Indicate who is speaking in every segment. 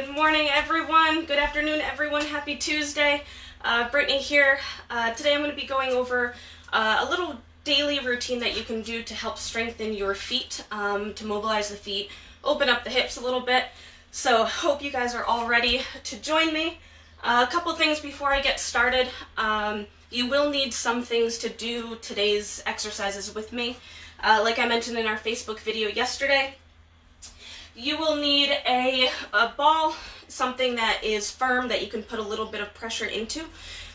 Speaker 1: Good morning, everyone. Good afternoon, everyone. Happy Tuesday. Uh, Brittany here. Uh, today I'm going to be going over uh, a little daily routine that you can do to help strengthen your feet, um, to mobilize the feet, open up the hips a little bit. So hope you guys are all ready to join me. Uh, a couple things before I get started. Um, you will need some things to do today's exercises with me. Uh, like I mentioned in our Facebook video yesterday, you will need a, a ball, something that is firm that you can put a little bit of pressure into.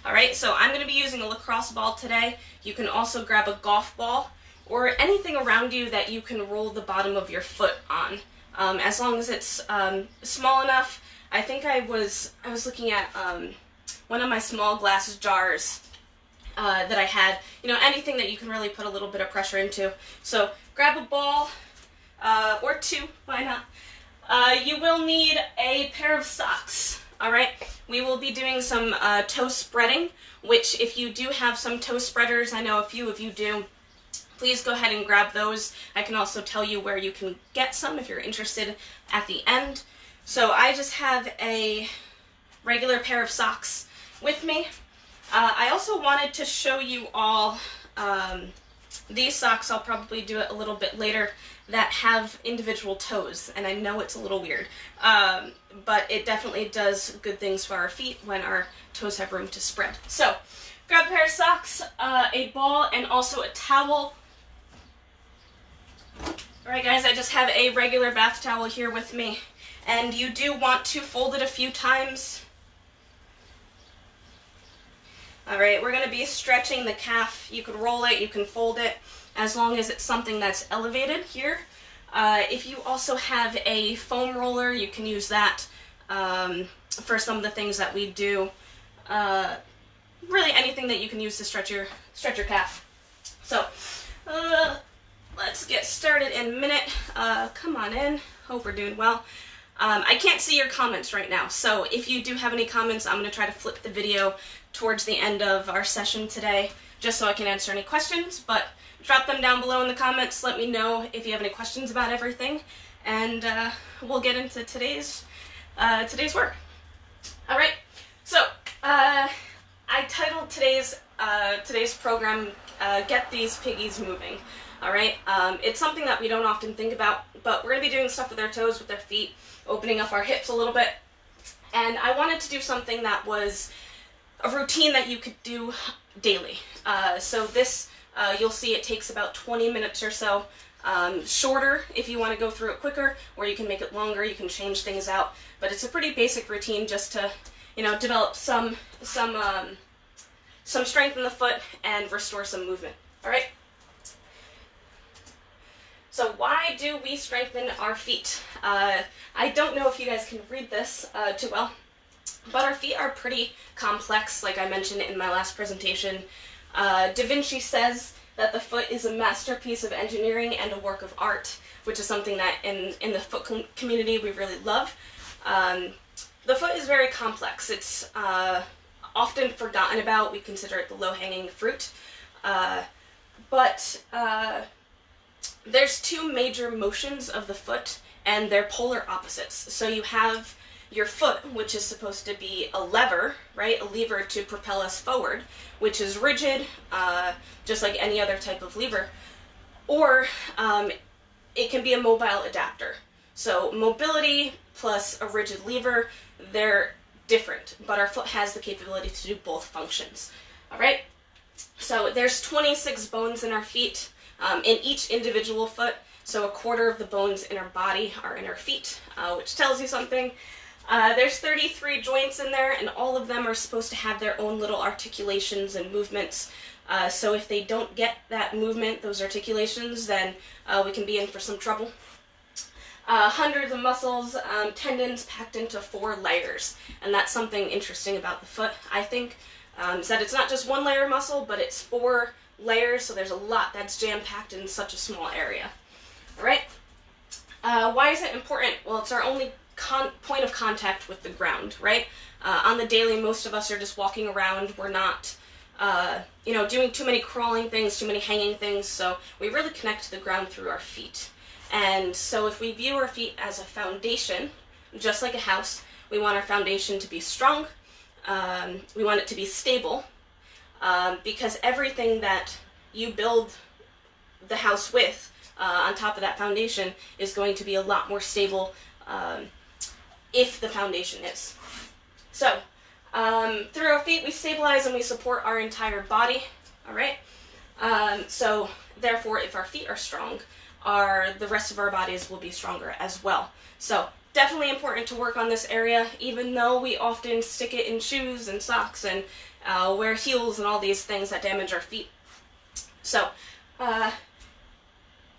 Speaker 1: All right, so I'm going to be using a lacrosse ball today. You can also grab a golf ball or anything around you that you can roll the bottom of your foot on. Um, as long as it's um, small enough. I think I was I was looking at um, one of my small glass jars uh, that I had. You know, anything that you can really put a little bit of pressure into. So grab a ball, uh, or two, why not? Uh, you will need a pair of socks, all right? We will be doing some uh, toe spreading, which if you do have some toe spreaders, I know a few of you do, please go ahead and grab those. I can also tell you where you can get some if you're interested at the end. So I just have a regular pair of socks with me. Uh, I also wanted to show you all um, these socks. I'll probably do it a little bit later that have individual toes, and I know it's a little weird, um, but it definitely does good things for our feet when our toes have room to spread. So, grab a pair of socks, uh, a ball, and also a towel. Alright guys, I just have a regular bath towel here with me, and you do want to fold it a few times. Alright, we're going to be stretching the calf. You can roll it, you can fold it as long as it's something that's elevated here. Uh, if you also have a foam roller, you can use that um, for some of the things that we do. Uh, really anything that you can use to stretch your stretch your calf. So uh, let's get started in a minute. Uh, come on in. Hope we're doing well. Um, I can't see your comments right now, so if you do have any comments, I'm going to try to flip the video towards the end of our session today, just so I can answer any questions, but drop them down below in the comments. Let me know if you have any questions about everything, and uh, we'll get into today's uh, today's work. All right. So uh, I titled today's uh, today's program uh, "Get These Piggies Moving." All right. Um, it's something that we don't often think about, but we're gonna be doing stuff with our toes, with their feet, opening up our hips a little bit, and I wanted to do something that was a routine that you could do daily. Uh, so this uh, you'll see it takes about 20 minutes or so. Um, shorter if you want to go through it quicker, or you can make it longer. You can change things out, but it's a pretty basic routine just to, you know, develop some some um, some strength in the foot and restore some movement. All right. So why do we strengthen our feet? Uh, I don't know if you guys can read this uh, too well, but our feet are pretty complex, like I mentioned in my last presentation. Uh, da Vinci says that the foot is a masterpiece of engineering and a work of art, which is something that in, in the foot com community we really love. Um, the foot is very complex. It's uh, often forgotten about. We consider it the low-hanging fruit. Uh, but uh, there's two major motions of the foot, and they're polar opposites. So you have your foot, which is supposed to be a lever, right? A lever to propel us forward, which is rigid, uh, just like any other type of lever. Or um, it can be a mobile adapter. So mobility plus a rigid lever, they're different, but our foot has the capability to do both functions. All right? So there's 26 bones in our feet, um, in each individual foot. So a quarter of the bones in our body are in our feet, uh, which tells you something. Uh, there's 33 joints in there, and all of them are supposed to have their own little articulations and movements. Uh, so if they don't get that movement, those articulations, then uh, we can be in for some trouble. Uh, hundreds of muscles, um, tendons packed into four layers, and that's something interesting about the foot, I think, um, is that it's not just one layer of muscle, but it's four layers, so there's a lot that's jam-packed in such a small area. All right? Uh, why is it important? Well, it's our only point of contact with the ground, right? Uh, on the daily, most of us are just walking around. We're not, uh, you know, doing too many crawling things, too many hanging things. So we really connect to the ground through our feet. And so if we view our feet as a foundation, just like a house, We want our foundation to be strong. Um, we want it to be stable um, because everything that you build the house with uh, on top of that foundation is going to be a lot more stable um, if the foundation is. So, um, through our feet, we stabilize and we support our entire body. All right. Um, so, therefore, if our feet are strong, our the rest of our bodies will be stronger as well. So, definitely important to work on this area, even though we often stick it in shoes and socks and uh, wear heels and all these things that damage our feet. So, uh,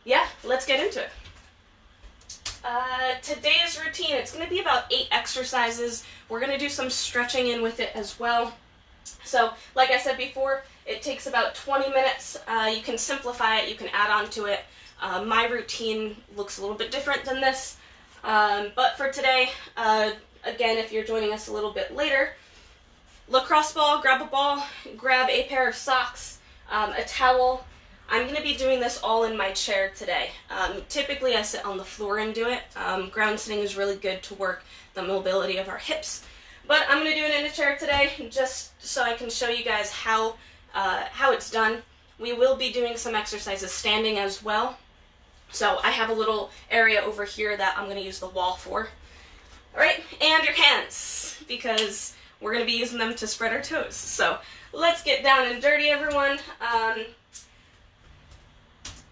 Speaker 1: yeah, let's get into it. Uh, today's routine, it's going to be about eight exercises. We're going to do some stretching in with it as well. So, like I said before, it takes about 20 minutes. Uh, you can simplify it, you can add on to it. Uh, my routine looks a little bit different than this. Um, but for today, uh, again, if you're joining us a little bit later, lacrosse ball, grab a ball, grab a pair of socks, um, a towel, I'm going to be doing this all in my chair today. Um, typically I sit on the floor and do it. Um, ground sitting is really good to work the mobility of our hips. But I'm going to do it in a chair today just so I can show you guys how, uh, how it's done. We will be doing some exercises standing as well. So I have a little area over here that I'm going to use the wall for. Alright, and your hands, because we're going to be using them to spread our toes. So let's get down and dirty, everyone. Um,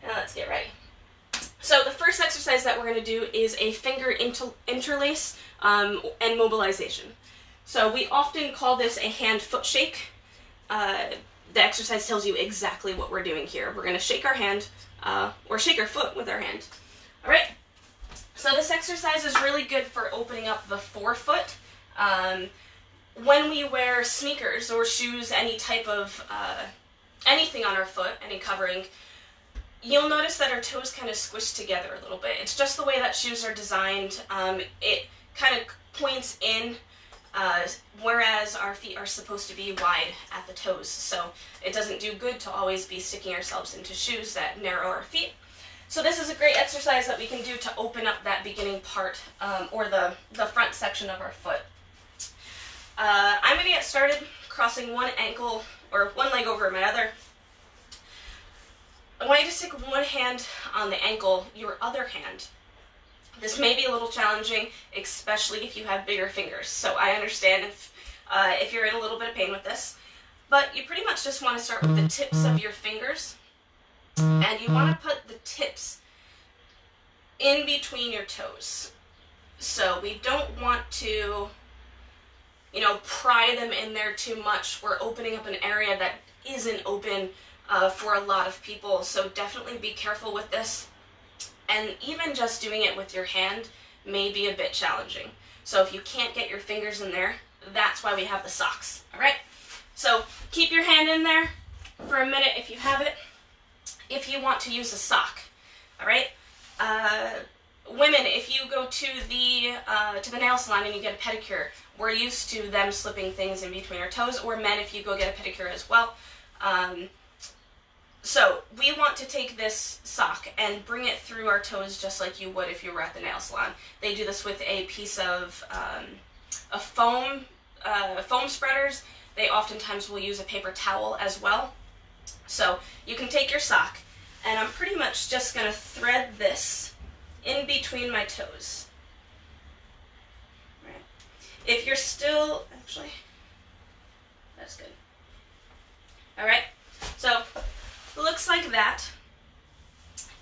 Speaker 1: now let's get ready. So the first exercise that we're going to do is a finger inter interlace um, and mobilization. So we often call this a hand-foot shake. Uh, the exercise tells you exactly what we're doing here. We're going to shake our hand, uh, or shake our foot with our hand. All right? So this exercise is really good for opening up the forefoot. Um, when we wear sneakers or shoes, any type of, uh, anything on our foot, any covering, you'll notice that our toes kind of squish together a little bit. It's just the way that shoes are designed. Um, it kind of points in, uh, whereas our feet are supposed to be wide at the toes. So it doesn't do good to always be sticking ourselves into shoes that narrow our feet. So this is a great exercise that we can do to open up that beginning part, um, or the, the front section of our foot. Uh, I'm going to get started crossing one ankle, or one leg over my other, I want you to stick one hand on the ankle, your other hand. This may be a little challenging, especially if you have bigger fingers. So I understand if, uh, if you're in a little bit of pain with this. But you pretty much just want to start with the tips of your fingers. And you want to put the tips in between your toes. So we don't want to, you know, pry them in there too much. We're opening up an area that isn't open uh, for a lot of people. So definitely be careful with this. And even just doing it with your hand may be a bit challenging. So if you can't get your fingers in there, that's why we have the socks, all right? So keep your hand in there for a minute if you have it, if you want to use a sock, all right? Uh, women, if you go to the, uh, to the nail salon and you get a pedicure, we're used to them slipping things in between our toes, or men if you go get a pedicure as well. Um, so we want to take this sock and bring it through our toes just like you would if you were at the nail salon. They do this with a piece of um, a foam, uh, foam spreaders. They oftentimes will use a paper towel as well. So you can take your sock and I'm pretty much just going to thread this in between my toes. Right. If you're still, actually, that's good. All right, so looks like that.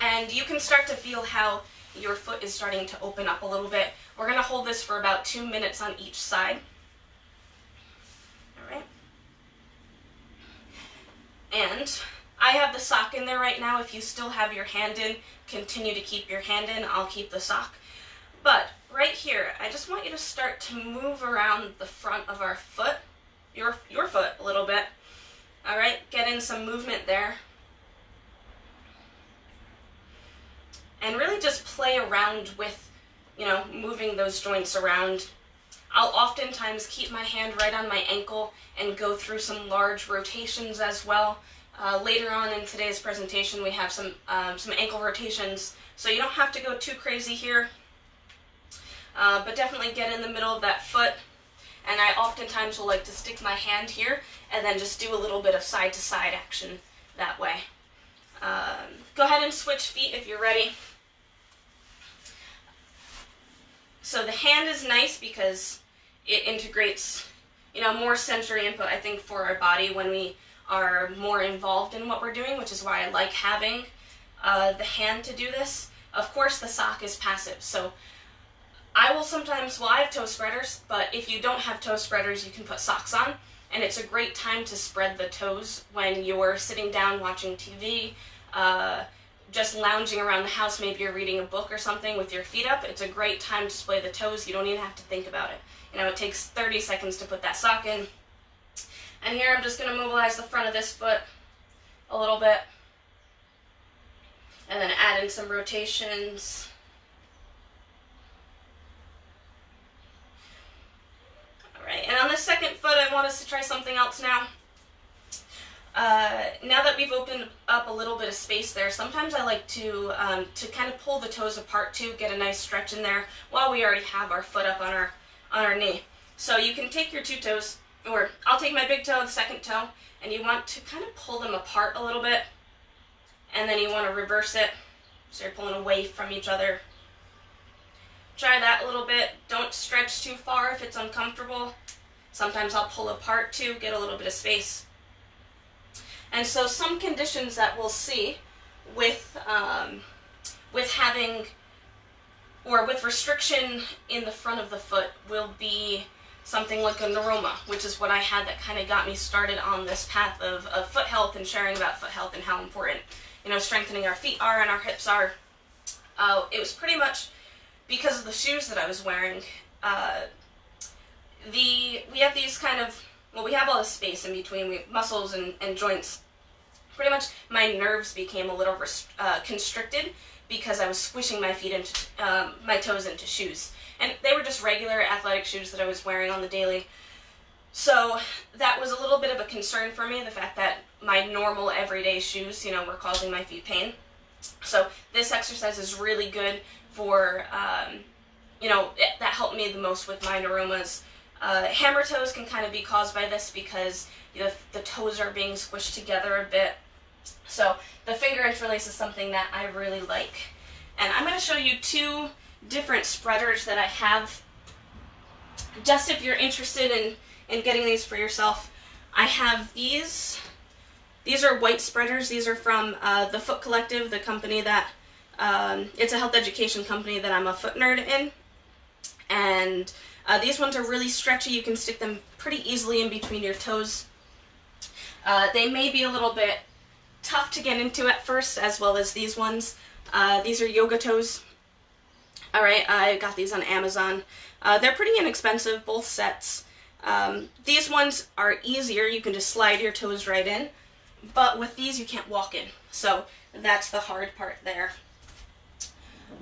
Speaker 1: And you can start to feel how your foot is starting to open up a little bit. We're going to hold this for about two minutes on each side. All right. And I have the sock in there right now. If you still have your hand in, continue to keep your hand in. I'll keep the sock. But right here, I just want you to start to move around the front of our foot, your, your foot a little bit. All right, get in some movement there. And really just play around with, you know, moving those joints around. I'll oftentimes keep my hand right on my ankle and go through some large rotations as well. Uh, later on in today's presentation, we have some, um, some ankle rotations, so you don't have to go too crazy here. uh, but definitely get in the middle of that foot. And I oftentimes will like to stick my hand here and then just do a little bit of side to side action that way. Um, go ahead and switch feet if you're ready. So the hand is nice because it integrates, you know, more sensory input, I think, for our body when we are more involved in what we're doing, which is why I like having uh, the hand to do this. Of course, the sock is passive, so I will sometimes, well, I have toe spreaders, but if you don't have toe spreaders, you can put socks on, and it's a great time to spread the toes when you're sitting down watching TV, uh, just lounging around the house, maybe you're reading a book or something with your feet up, it's a great time to display the toes. You don't even have to think about it. You know, it takes 30 seconds to put that sock in. And here I'm just going to mobilize the front of this foot a little bit. And then add in some rotations. Alright, and on the second foot I want us to try something else now. Uh, now that we've opened up a little bit of space there, sometimes I like to um, to kind of pull the toes apart too, get a nice stretch in there while we already have our foot up on our on our knee. So you can take your two toes, or I'll take my big toe, the second toe, and you want to kind of pull them apart a little bit, and then you want to reverse it, so you're pulling away from each other. Try that a little bit. Don't stretch too far if it's uncomfortable. Sometimes I'll pull apart too, get a little bit of space. And so some conditions that we'll see with, um, with having, or with restriction in the front of the foot will be something like a neuroma, which is what I had that kind of got me started on this path of, of foot health and sharing about foot health and how important, you know, strengthening our feet are and our hips are. Uh, it was pretty much because of the shoes that I was wearing. Uh, the we have these kind of well, we have all this space in between we, have muscles and, and joints. Pretty much my nerves became a little uh, constricted because I was squishing my feet into, um, my toes into shoes. And they were just regular athletic shoes that I was wearing on the daily. So that was a little bit of a concern for me, the fact that my normal everyday shoes, you know, were causing my feet pain. So this exercise is really good for, um, you know, it, that helped me the most with my neuromas uh, hammer toes can kind of be caused by this because the toes are being squished together a bit. So the finger interlace is something that I really like. And I'm going to show you two different spreaders that I have. Just if you're interested in, in getting these for yourself, I have these. These are white spreaders. These are from uh, the Foot Collective, the company that, um, it's a health education company that I'm a foot nerd in. And uh, these ones are really stretchy. You can stick them pretty easily in between your toes. Uh, they may be a little bit tough to get into at first, as well as these ones. Uh, these are yoga toes. Alright, I got these on Amazon. Uh, they're pretty inexpensive, both sets. Um, these ones are easier. You can just slide your toes right in. But with these, you can't walk in. So that's the hard part there.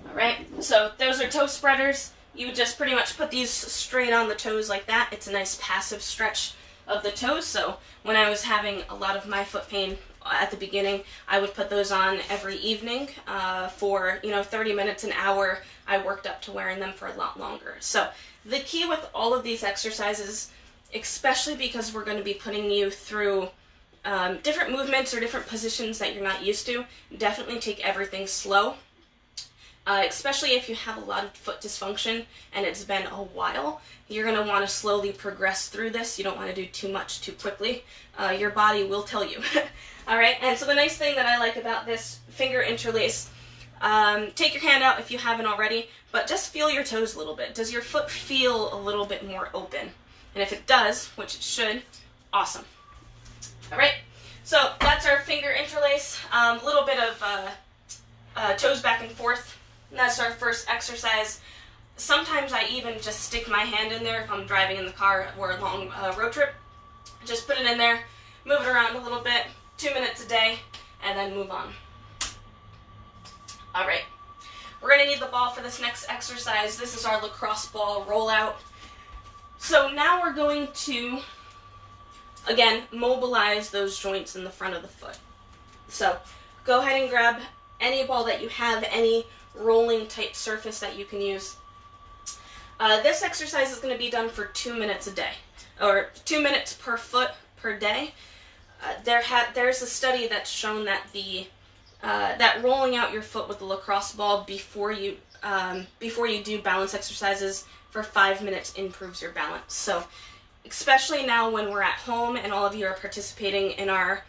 Speaker 1: Alright, so those are toe spreaders you would just pretty much put these straight on the toes like that. It's a nice passive stretch of the toes. So when I was having a lot of my foot pain at the beginning, I would put those on every evening uh, for, you know, 30 minutes, an hour. I worked up to wearing them for a lot longer. So the key with all of these exercises, especially because we're going to be putting you through um, different movements or different positions that you're not used to, definitely take everything slow uh, especially if you have a lot of foot dysfunction and it's been a while. You're going to want to slowly progress through this. You don't want to do too much too quickly. Uh, your body will tell you. Alright, and so the nice thing that I like about this finger interlace, um, take your hand out if you haven't already, but just feel your toes a little bit. Does your foot feel a little bit more open? And if it does, which it should, awesome. Alright, so that's our finger interlace. A um, little bit of uh, uh, toes back and forth that's our first exercise. Sometimes I even just stick my hand in there if I'm driving in the car or a long uh, road trip. Just put it in there, move it around a little bit, two minutes a day, and then move on. All right, we're gonna need the ball for this next exercise. This is our lacrosse ball rollout. So now we're going to, again, mobilize those joints in the front of the foot. So go ahead and grab any ball that you have, any rolling type surface that you can use. Uh, this exercise is going to be done for two minutes a day, or two minutes per foot per day. Uh, there there's a study that's shown that the uh, that rolling out your foot with the lacrosse ball before you um, before you do balance exercises for five minutes improves your balance. So, especially now when we're at home and all of you are participating in our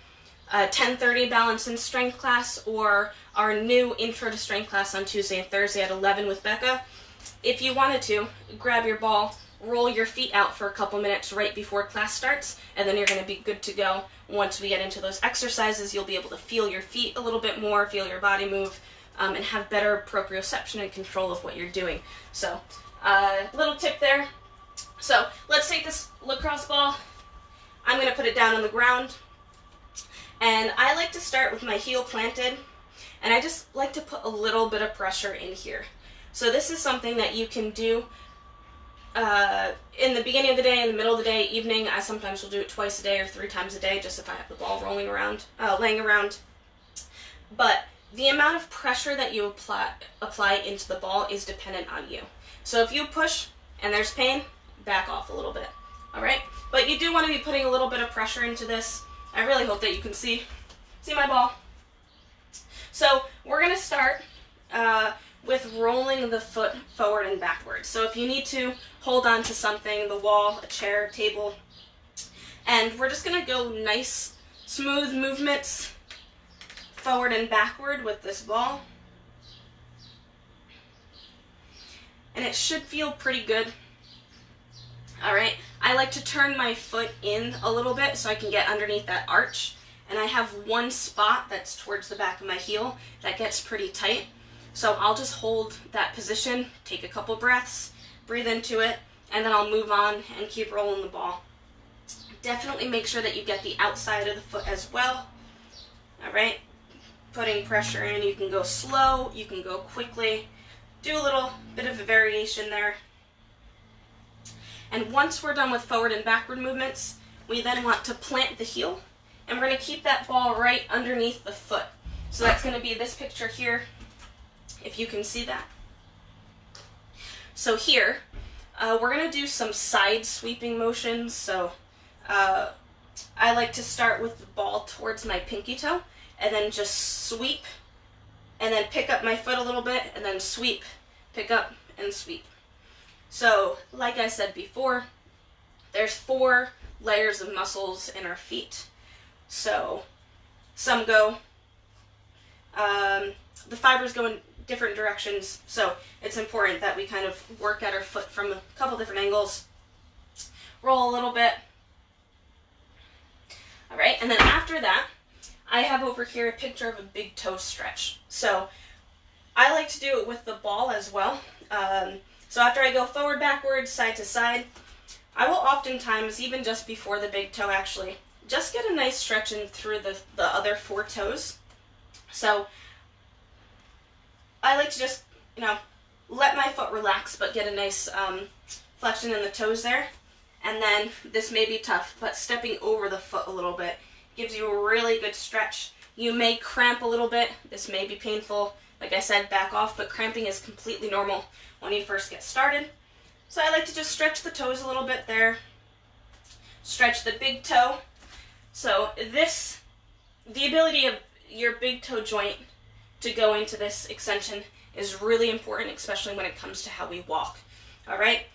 Speaker 1: uh, 10:30 balance and strength class or our new intro to strength class on Tuesday and Thursday at 11 with Becca. If you wanted to, grab your ball, roll your feet out for a couple minutes right before class starts, and then you're going to be good to go. Once we get into those exercises, you'll be able to feel your feet a little bit more, feel your body move, um, and have better proprioception and control of what you're doing. So, uh, little tip there. So, let's take this lacrosse ball. I'm going to put it down on the ground. And I like to start with my heel planted, and I just like to put a little bit of pressure in here. So this is something that you can do uh, in the beginning of the day, in the middle of the day, evening. I sometimes will do it twice a day or three times a day, just if I have the ball rolling around, uh, laying around. But the amount of pressure that you apply apply into the ball is dependent on you. So if you push and there's pain, back off a little bit. All right, but you do want to be putting a little bit of pressure into this. I really hope that you can see see my ball. So we're gonna start. Uh, with rolling the foot forward and backwards. So if you need to hold on to something, the wall, a chair, table, and we're just gonna go nice, smooth movements forward and backward with this ball. And it should feel pretty good. All right, I like to turn my foot in a little bit so I can get underneath that arch. And I have one spot that's towards the back of my heel that gets pretty tight. So I'll just hold that position, take a couple breaths, breathe into it, and then I'll move on and keep rolling the ball. Definitely make sure that you get the outside of the foot as well. All right, putting pressure in. You can go slow, you can go quickly. Do a little bit of a variation there. And once we're done with forward and backward movements, we then want to plant the heel, and we're going to keep that ball right underneath the foot. So that's going to be this picture here if you can see that. So here, uh, we're going to do some side sweeping motions. So uh, I like to start with the ball towards my pinky toe and then just sweep and then pick up my foot a little bit and then sweep, pick up and sweep. So like I said before, there's four layers of muscles in our feet. So some go, um, the fibers go in different directions. So it's important that we kind of work at our foot from a couple different angles. Roll a little bit. All right, and then after that, I have over here a picture of a big toe stretch. So I like to do it with the ball as well. Um, so after I go forward, backwards, side to side, I will oftentimes, even just before the big toe actually, just get a nice stretch in through the, the other four toes. So I like to just, you know, let my foot relax, but get a nice um, flexion in the toes there. And then this may be tough, but stepping over the foot a little bit gives you a really good stretch. You may cramp a little bit. This may be painful. Like I said, back off, but cramping is completely normal when you first get started. So I like to just stretch the toes a little bit there. Stretch the big toe. So this, the ability of your big toe joint to go into this extension is really important, especially when it comes to how we walk. All right?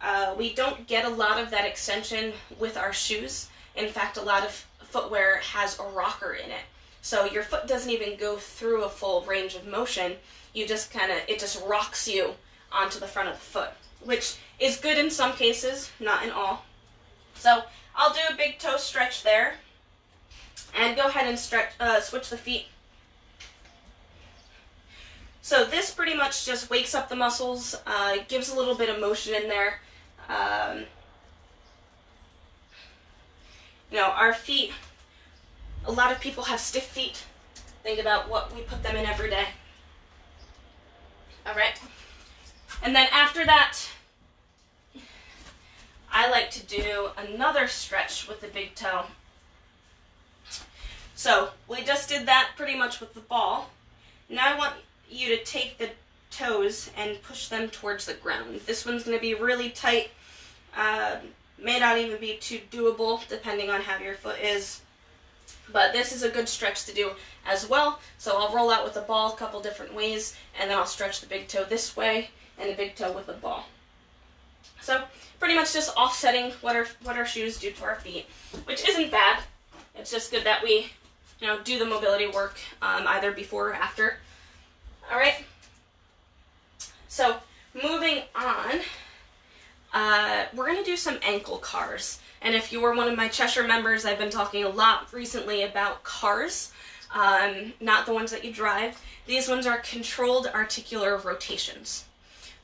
Speaker 1: Uh, we don't get a lot of that extension with our shoes. In fact, a lot of footwear has a rocker in it. So your foot doesn't even go through a full range of motion. You just kind of, it just rocks you onto the front of the foot, which is good in some cases, not in all. So I'll do a big toe stretch there. And go ahead and stretch, uh, switch the feet so this pretty much just wakes up the muscles, uh, gives a little bit of motion in there. Um, you know, our feet, a lot of people have stiff feet. Think about what we put them in every day. All right. And then after that, I like to do another stretch with the big toe. So we just did that pretty much with the ball. Now I want you to take the toes and push them towards the ground. This one's going to be really tight. Uh, may not even be too doable depending on how your foot is. But this is a good stretch to do as well. So I'll roll out with the ball a couple different ways, and then I'll stretch the big toe this way and a big toe with a ball. So pretty much just offsetting what our what our shoes do to our feet, which isn't bad. It's just good that we, you know, do the mobility work um, either before or after. All right. So moving on, uh, we're gonna do some ankle cars. And if you were one of my Cheshire members, I've been talking a lot recently about cars, um, not the ones that you drive. These ones are controlled articular rotations.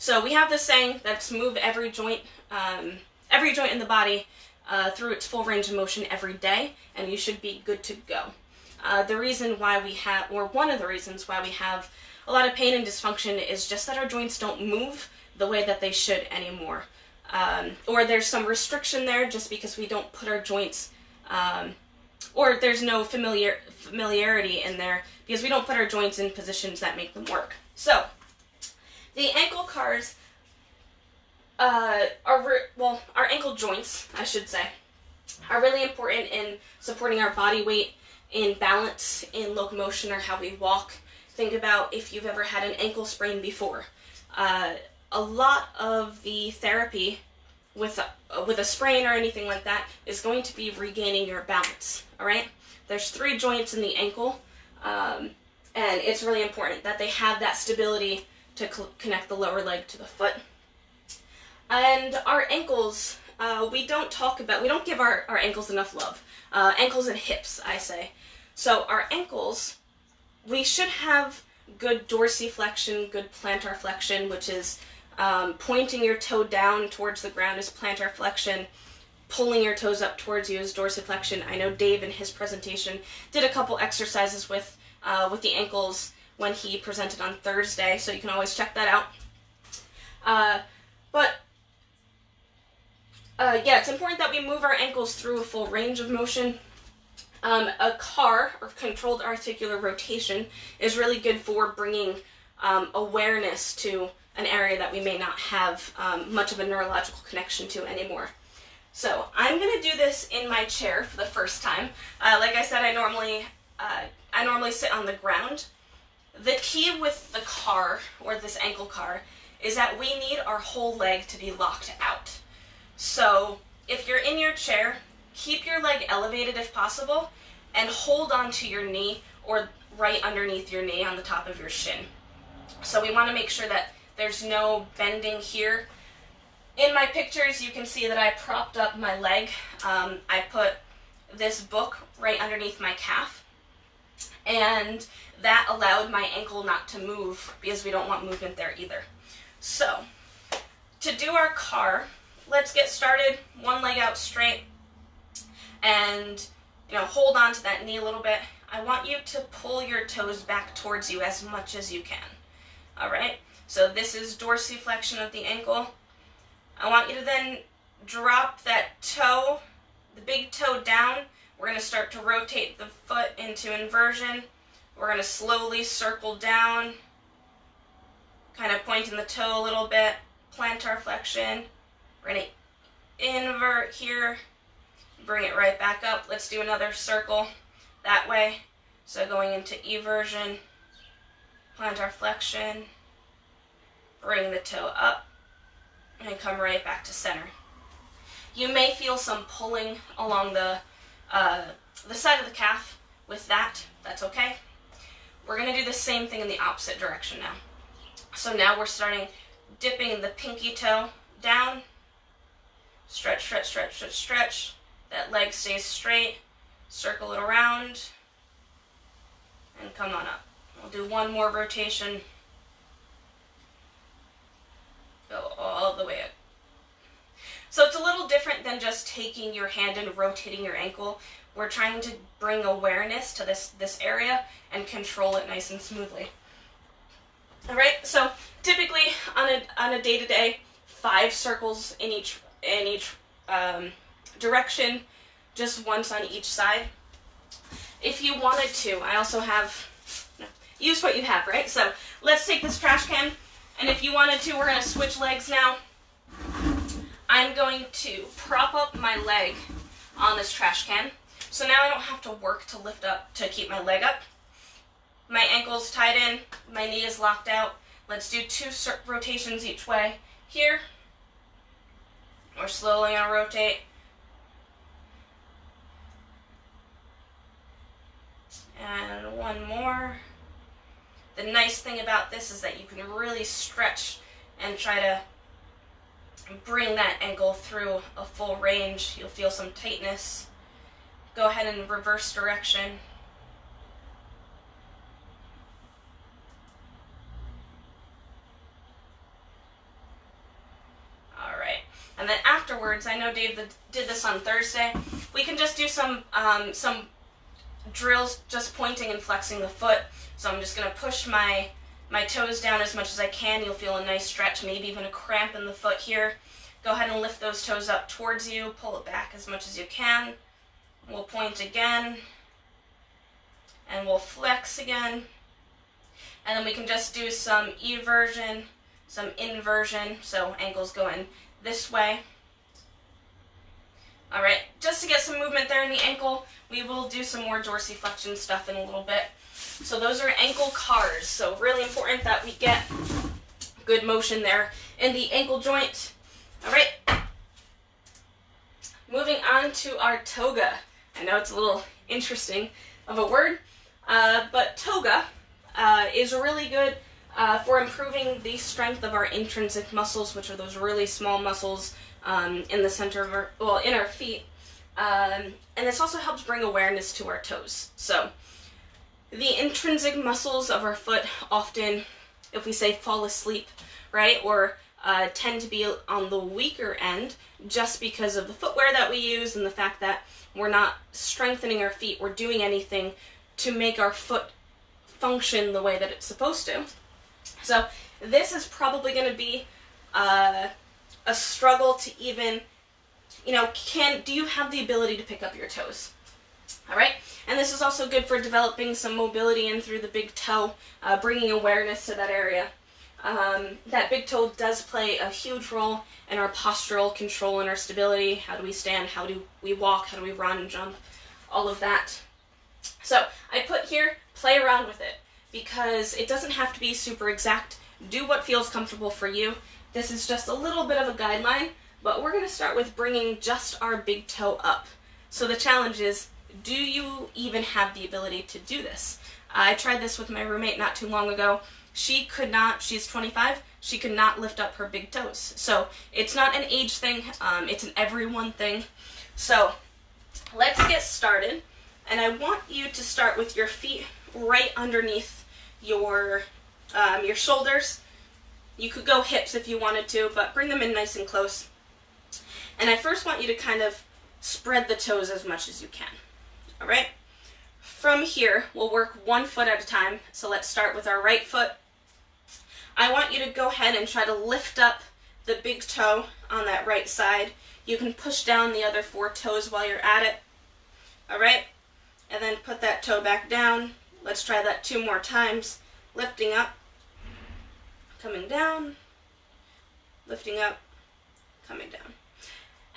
Speaker 1: So we have this saying that's move every joint, um, every joint in the body uh, through its full range of motion every day, and you should be good to go. Uh, the reason why we have, or one of the reasons why we have a lot of pain and dysfunction is just that our joints don't move the way that they should anymore um, or there's some restriction there just because we don't put our joints, um, or there's no familiar familiarity in there because we don't put our joints in positions that make them work. So, the ankle cars uh, are re- well, our ankle joints, I should say, are really important in supporting our body weight, in balance, in locomotion, or how we walk. Think about if you've ever had an ankle sprain before. Uh, a lot of the therapy with a, with a sprain or anything like that is going to be regaining your balance. All right. There's three joints in the ankle, um, and it's really important that they have that stability to connect the lower leg to the foot. And our ankles, uh, we don't talk about, we don't give our, our ankles enough love. Uh, ankles and hips, I say. So our ankles, we should have good dorsiflexion, good plantar flexion, which is um, pointing your toe down towards the ground is plantar flexion. Pulling your toes up towards you is dorsiflexion. I know Dave in his presentation did a couple exercises with uh, with the ankles when he presented on Thursday, so you can always check that out. Uh, but uh, yeah, it's important that we move our ankles through a full range of motion. Um, a CAR, or controlled articular rotation, is really good for bringing um, awareness to an area that we may not have um, much of a neurological connection to anymore. So I'm going to do this in my chair for the first time. Uh, like I said, I normally uh, I normally sit on the ground. The key with the car or this ankle car is that we need our whole leg to be locked out. So if you're in your chair, keep your leg elevated if possible and hold on to your knee or right underneath your knee on the top of your shin. So we want to make sure that there's no bending here. In my pictures, you can see that I propped up my leg. Um, I put this book right underneath my calf. And that allowed my ankle not to move because we don't want movement there either. So, to do our car, let's get started. One leg out straight and you know, hold on to that knee a little bit. I want you to pull your toes back towards you as much as you can. All right? So this is dorsiflexion of the ankle. I want you to then drop that toe, the big toe down. We're going to start to rotate the foot into inversion. We're going to slowly circle down, kind of pointing the toe a little bit, plantar flexion. We're going to invert here, bring it right back up. Let's do another circle that way. So going into eversion, plantar flexion, bring the toe up, and come right back to center. You may feel some pulling along the, uh, the side of the calf with that. That's okay. We're going to do the same thing in the opposite direction now. So now we're starting dipping the pinky toe down. Stretch, stretch, stretch, stretch, stretch. That leg stays straight. Circle it around. And come on up. We'll do one more rotation go all the way up. So it's a little different than just taking your hand and rotating your ankle. We're trying to bring awareness to this, this area and control it nice and smoothly. All right, so typically on a, on a day-to-day, five circles in each, in each um, direction, just once on each side. If you wanted to, I also have, use what you have, right? So let's take this trash can And if you wanted to, we're gonna switch legs now. I'm going to prop up my leg on this trash can. So now I don't have to work to lift up to keep my leg up. My ankle's tied in, my knee is locked out. Let's do two rotations each way. Here, we're slowly gonna rotate. And one more. The nice thing about this is that you can really stretch and try to bring that ankle through a full range. You'll feel some tightness. Go ahead and reverse direction. Alright, and then afterwards, I know Dave did this on Thursday, we can just do some, um, some drills just pointing and flexing the foot. So I'm just going to push my my toes down as much as I can. You'll feel a nice stretch, maybe even a cramp in the foot here. Go ahead and lift those toes up towards you. Pull it back as much as you can. We'll point again. And we'll flex again. And then we can just do some eversion, some inversion. So ankles going this way. All right, just to get some movement there in the ankle, we will do some more dorsiflexion stuff in a little bit. So those are ankle cars. So really important that we get good motion there in the ankle joint. All right. Moving on to our toga. I know it's a little interesting of a word, uh, but toga uh, is really good uh, for improving the strength of our intrinsic muscles, which are those really small muscles um, in the center of our, well, in our feet. Um, and this also helps bring awareness to our toes. So the intrinsic muscles of our foot often, if we say fall asleep, right, or uh, tend to be on the weaker end just because of the footwear that we use and the fact that we're not strengthening our feet, we're doing anything to make our foot function the way that it's supposed to. So this is probably going to be uh, a struggle to even, you know, can do you have the ability to pick up your toes? All right, and this is also good for developing some mobility in through the big toe, uh, bringing awareness to that area. Um, that big toe does play a huge role in our postural control and our stability. How do we stand? How do we walk? How do we run, and jump? All of that. So I put here, play around with it because it doesn't have to be super exact. Do what feels comfortable for you. This is just a little bit of a guideline, but we're going to start with bringing just our big toe up. So the challenge is, do you even have the ability to do this? I tried this with my roommate not too long ago. She could not, she's 25, she could not lift up her big toes. So it's not an age thing, um, it's an everyone thing. So let's get started. And I want you to start with your feet right underneath your, um, your shoulders you could go hips if you wanted to, but bring them in nice and close. And I first want you to kind of spread the toes as much as you can. All right? From here, we'll work one foot at a time. So let's start with our right foot. I want you to go ahead and try to lift up the big toe on that right side. You can push down the other four toes while you're at it. All right? And then put that toe back down. Let's try that two more times. Lifting up coming down, lifting up, coming down.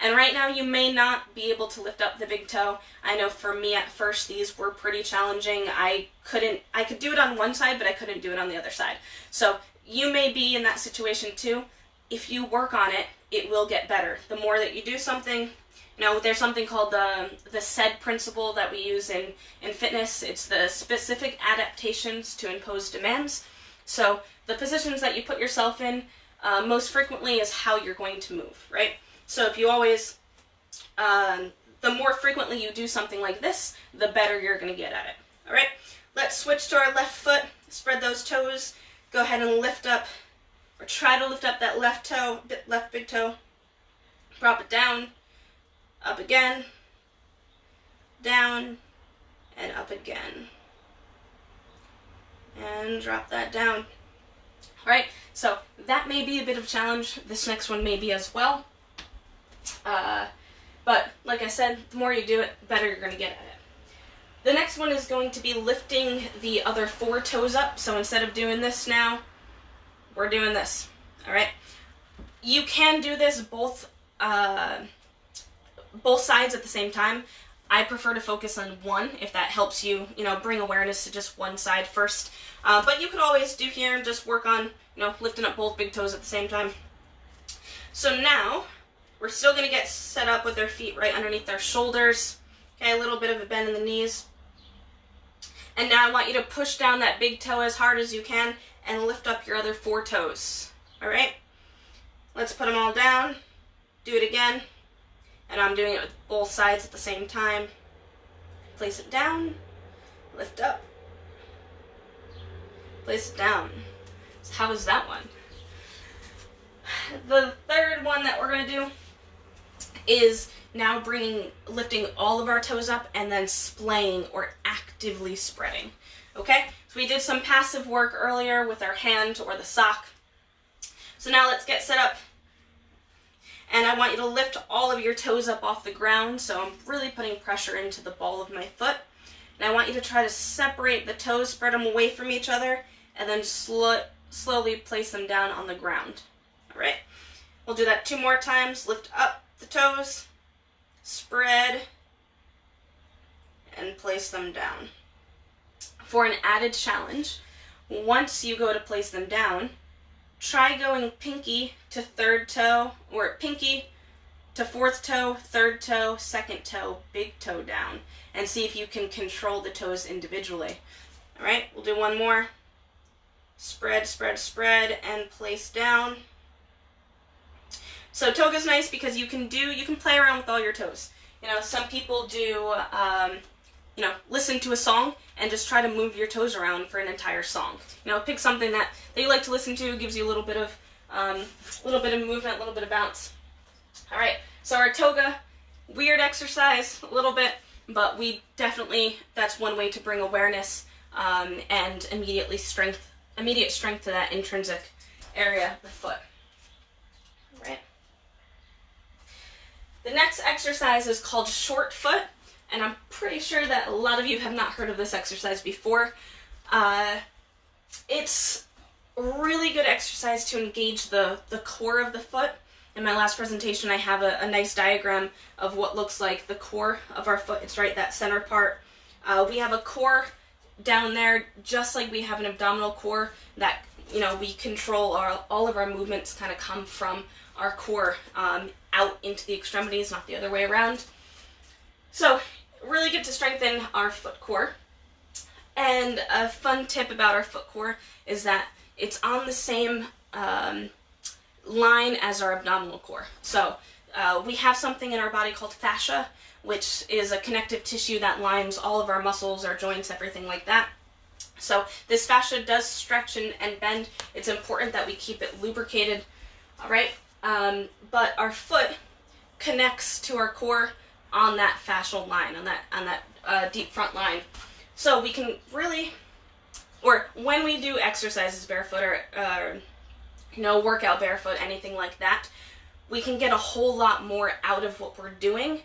Speaker 1: And right now you may not be able to lift up the big toe. I know for me at first these were pretty challenging. I couldn't, I could do it on one side, but I couldn't do it on the other side. So you may be in that situation too. If you work on it, it will get better. The more that you do something, you know, there's something called the the SAID principle that we use in in fitness. It's the specific adaptations to impose demands. So the positions that you put yourself in uh, most frequently is how you're going to move, right? So if you always, um, the more frequently you do something like this, the better you're going to get at it. All right, let's switch to our left foot. Spread those toes. Go ahead and lift up, or try to lift up that left toe, left big toe. Drop it down, up again, down, and up again and drop that down. Alright, so that may be a bit of a challenge. This next one may be as well. Uh, but like I said, the more you do it, the better you're going to get at it. The next one is going to be lifting the other four toes up. So instead of doing this now, we're doing this. All right. You can do this both uh, both sides at the same time. I prefer to focus on one if that helps you, you know, bring awareness to just one side first. Uh, but you could always do here and just work on, you know, lifting up both big toes at the same time. So now we're still going to get set up with our feet right underneath our shoulders. Okay, a little bit of a bend in the knees. And now I want you to push down that big toe as hard as you can and lift up your other four toes. All right? Let's put them all down. Do it again. And I'm doing it with both sides at the same time. Place it down, lift up, place it down. So how was that one? The third one that we're going to do is now bringing, lifting all of our toes up and then splaying or actively spreading. Okay, so we did some passive work earlier with our hand or the sock. So now let's get set up. And I want you to lift all of your toes up off the ground. So I'm really putting pressure into the ball of my foot. And I want you to try to separate the toes, spread them away from each other, and then sl slowly place them down on the ground. All right, we'll do that two more times. Lift up the toes, spread, and place them down. For an added challenge, once you go to place them down, try going pinky to third toe, or pinky to fourth toe, third toe, second toe, big toe down, and see if you can control the toes individually. All right, we'll do one more. Spread, spread, spread, and place down. So toga's nice because you can do, you can play around with all your toes. You know, some people do, um, you know, listen to a song and just try to move your toes around for an entire song. You know, pick something that, that you like to listen to, gives you a little bit of, um, a little bit of movement, a little bit of bounce. All right, so our toga, weird exercise, a little bit, but we definitely, that's one way to bring awareness um, and immediately strength, immediate strength to that intrinsic area of the foot. All right. The next exercise is called short foot, and I'm pretty sure that a lot of you have not heard of this exercise before. Uh, it's a really good exercise to engage the, the core of the foot. In my last presentation, I have a, a nice diagram of what looks like the core of our foot. It's right, that center part. Uh, we have a core down there, just like we have an abdominal core that, you know, we control our, all of our movements kind of come from our core um, out into the extremities, not the other way around. So, really good to strengthen our foot core. And a fun tip about our foot core is that it's on the same um, line as our abdominal core. So, uh, we have something in our body called fascia, which is a connective tissue that lines all of our muscles, our joints, everything like that. So this fascia does stretch and, and bend. It's important that we keep it lubricated, all right? Um, but our foot connects to our core on that fascial line, on that on that uh, deep front line. So we can really, or when we do exercises barefoot or uh, you know workout barefoot, anything like that, we can get a whole lot more out of what we're doing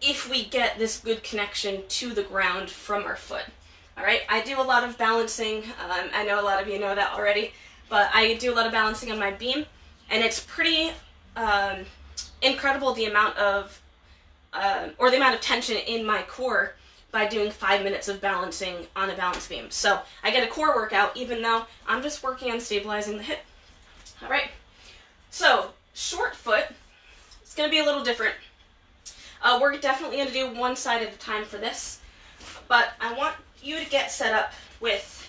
Speaker 1: if we get this good connection to the ground from our foot. All right, I do a lot of balancing. Um, I know a lot of you know that already, but I do a lot of balancing on my beam and it's pretty um, incredible the amount of uh, or the amount of tension in my core by doing five minutes of balancing on a balance beam. So I get a core workout even though I'm just working on stabilizing the hip. All right. So short foot, it's going to be a little different. Uh, we're definitely going to do one side at a time for this, but I want you to get set up with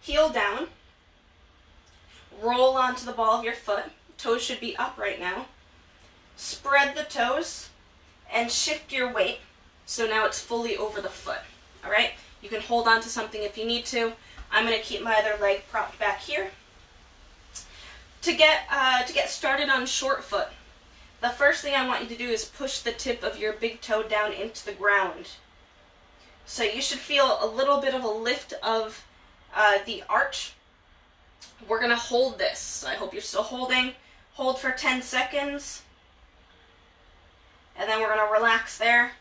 Speaker 1: heel down, roll onto the ball of your foot, Toes should be up right now. Spread the toes and shift your weight so now it's fully over the foot. All right? You can hold on to something if you need to. I'm going to keep my other leg propped back here. To get, uh, to get started on short foot, the first thing I want you to do is push the tip of your big toe down into the ground. So you should feel a little bit of a lift of uh, the arch. We're going to hold this. I hope you're still holding. Hold for 10 seconds. And then we're going to relax there.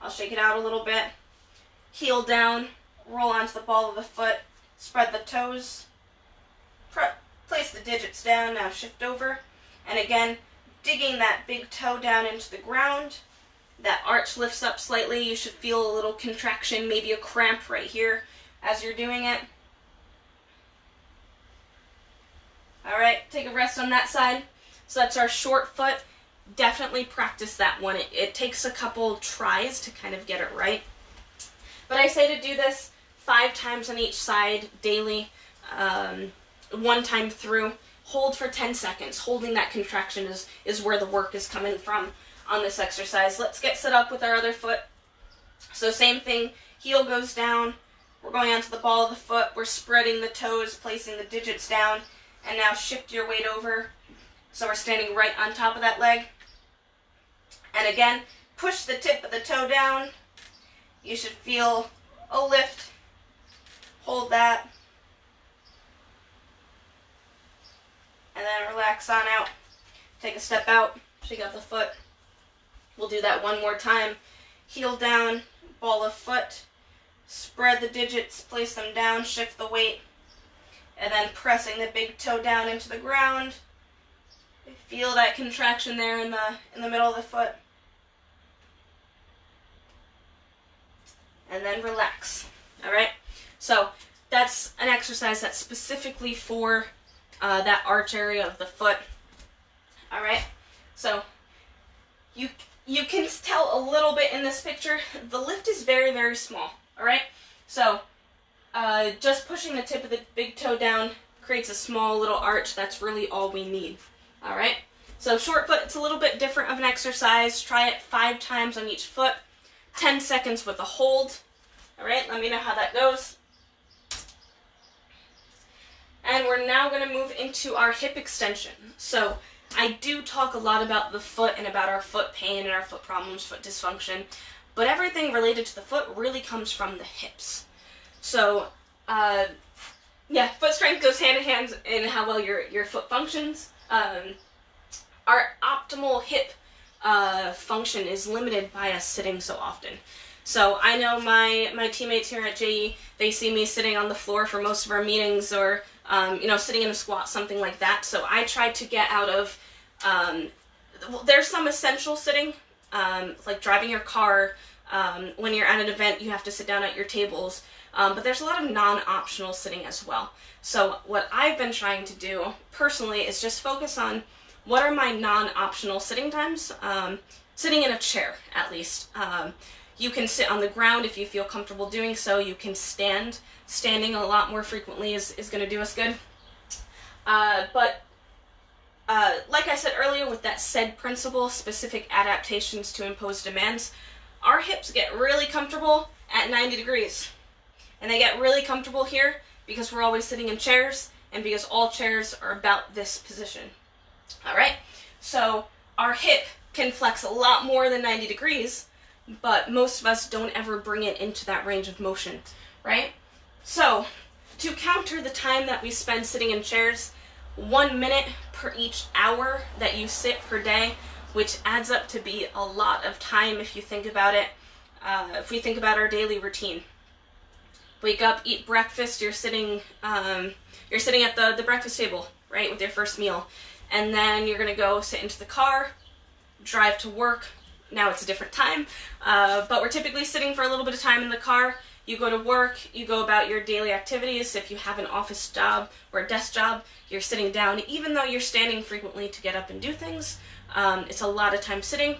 Speaker 1: I'll shake it out a little bit. Heel down. Roll onto the ball of the foot. Spread the toes. Place the digits down, now shift over. And again, digging that big toe down into the ground. That arch lifts up slightly. You should feel a little contraction, maybe a cramp right here as you're doing it. All right, take a rest on that side. So that's our short foot. Definitely practice that one. It, it takes a couple tries to kind of get it right. But I say to do this five times on each side daily, um, one time through. Hold for 10 seconds. Holding that contraction is, is where the work is coming from on this exercise. Let's get set up with our other foot. So same thing, heel goes down. We're going onto the ball of the foot. We're spreading the toes, placing the digits down, and now shift your weight over. So we're standing right on top of that leg. And again, push the tip of the toe down. You should feel a lift. Hold that. And then relax on out. Take a step out, shake out the foot. We'll do that one more time. Heel down, ball of foot. Spread the digits, place them down, shift the weight. And then pressing the big toe down into the ground. Feel that contraction there in the in the middle of the foot. And then relax. All right? So, that's an exercise that's specifically for uh, that arch area of the foot. All right, so you you can tell a little bit in this picture. The lift is very very small. All right, so uh, just pushing the tip of the big toe down creates a small little arch. That's really all we need. All right. So short foot, it's a little bit different of an exercise. Try it five times on each foot. 10 seconds with a hold. All right, let me know how that goes. And we're now going to move into our hip extension. So I do talk a lot about the foot and about our foot pain and our foot problems, foot dysfunction, but everything related to the foot really comes from the hips. So, uh, yeah, foot strength goes hand in hand in how well your, your foot functions. Um, our optimal hip uh, function is limited by us sitting so often. So I know my my teammates here at JE, they see me sitting on the floor for most of our meetings or um, you know, sitting in a squat, something like that. So I try to get out of, um, there's some essential sitting, um, like driving your car. Um, when you're at an event, you have to sit down at your tables. Um, but there's a lot of non-optional sitting as well. So what I've been trying to do personally is just focus on what are my non-optional sitting times. Um, sitting in a chair, at least. you can sit on the ground if you feel comfortable doing so. You can stand standing a lot more frequently is, is going to do us good. Uh, but uh, like I said earlier, with that SAID principle, specific adaptations to impose demands, our hips get really comfortable at 90 degrees. And they get really comfortable here because we're always sitting in chairs and because all chairs are about this position. All right, so our hip can flex a lot more than 90 degrees, but most of us don't ever bring it into that range of motion, right? So, to counter the time that we spend sitting in chairs, one minute per each hour that you sit per day, which adds up to be a lot of time if you think about it. Uh, if we think about our daily routine, wake up, eat breakfast. You're sitting, um, you're sitting at the the breakfast table, right, with your first meal, and then you're gonna go sit into the car, drive to work. Now it's a different time, uh, but we're typically sitting for a little bit of time in the car you go to work, you go about your daily activities. If you have an office job or a desk job, you're sitting down. Even though you're standing frequently to get up and do things, um, it's a lot of time sitting.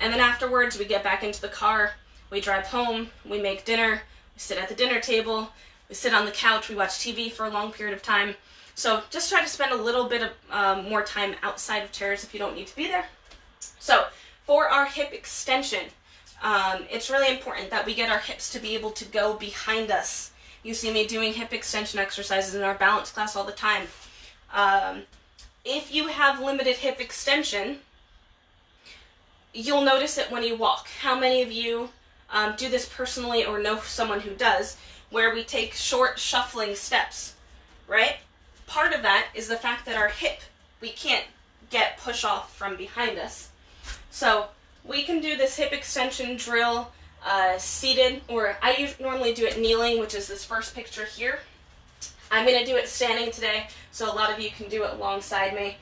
Speaker 1: And then afterwards, we get back into the car, we drive home, we make dinner, sit at the dinner table, we sit on the couch, we watch TV for a long period of time. So just try to spend a little bit of um, more time outside of chairs if you don't need to be there. So for our hip extension, um, it's really important that we get our hips to be able to go behind us. You see me doing hip extension exercises in our balance class all the time. Um, if you have limited hip extension, you'll notice it when you walk. How many of you um, do this personally or know someone who does, where we take short shuffling steps, right? Part of that is the fact that our hip, we can't get push off from behind us. So we can do this hip extension drill uh, seated, or I normally do it kneeling, which is this first picture here. I'm going to do it standing today, so a lot of you can do it alongside me.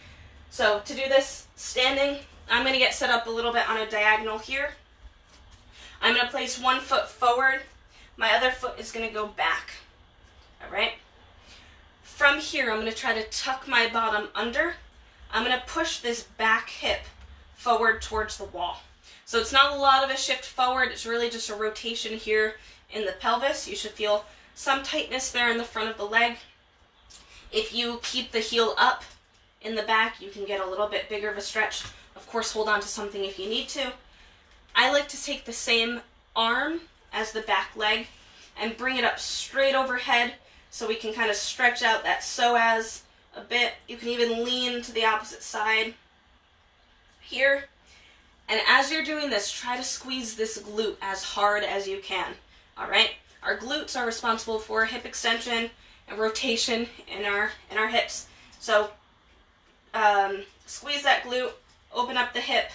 Speaker 1: So to do this standing, I'm going to get set up a little bit on a diagonal here. I'm going to place one foot forward. My other foot is going to go back. All right? From here, I'm going to try to tuck my bottom under. I'm going to push this back hip forward towards the wall. So it's not a lot of a shift forward. It's really just a rotation here in the pelvis. You should feel some tightness there in the front of the leg. If you keep the heel up in the back, you can get a little bit bigger of a stretch. Of course, hold on to something if you need to. I like to take the same arm as the back leg and bring it up straight overhead so we can kind of stretch out that psoas a bit. You can even lean to the opposite side here and as you're doing this, try to squeeze this glute as hard as you can. All right? Our glutes are responsible for hip extension and rotation in our in our hips. So um, squeeze that glute, open up the hip.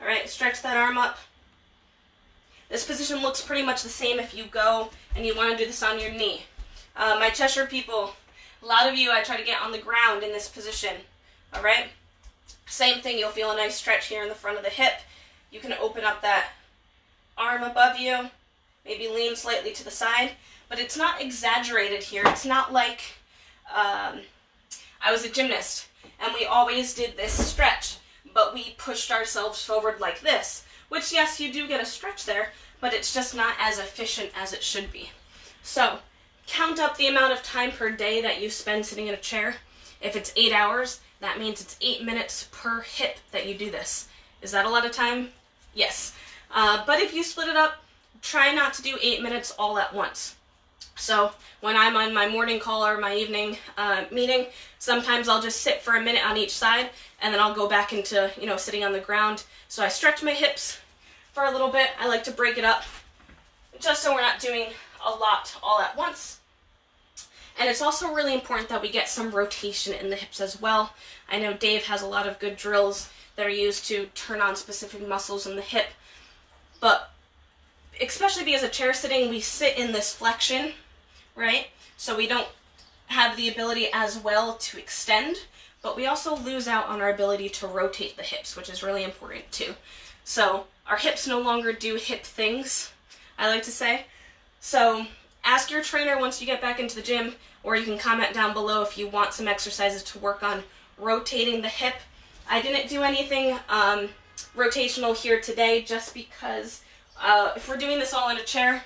Speaker 1: All right, stretch that arm up. This position looks pretty much the same if you go and you want to do this on your knee. Uh, my Cheshire people, a lot of you, I try to get on the ground in this position. All right? Same thing, you'll feel a nice stretch here in the front of the hip. You can open up that arm above you, maybe lean slightly to the side, but it's not exaggerated here. It's not like um, I was a gymnast and we always did this stretch, but we pushed ourselves forward like this, which yes, you do get a stretch there, but it's just not as efficient as it should be. So count up the amount of time per day that you spend sitting in a chair. If it's eight hours, that means it's eight minutes per hip that you do this. Is that a lot of time? Yes. Uh, but if you split it up, try not to do eight minutes all at once. So when I'm on my morning call or my evening uh, meeting, sometimes I'll just sit for a minute on each side and then I'll go back into, you know, sitting on the ground. So I stretch my hips for a little bit. I like to break it up just so we're not doing a lot all at once. And it's also really important that we get some rotation in the hips as well. I know Dave has a lot of good drills that are used to turn on specific muscles in the hip. But especially because of chair sitting, we sit in this flexion, right? So we don't have the ability as well to extend, but we also lose out on our ability to rotate the hips, which is really important too. So our hips no longer do hip things, I like to say. So ask your trainer once you get back into the gym, or you can comment down below if you want some exercises to work on rotating the hip. I didn't do anything um, rotational here today just because uh, if we're doing this all in a chair,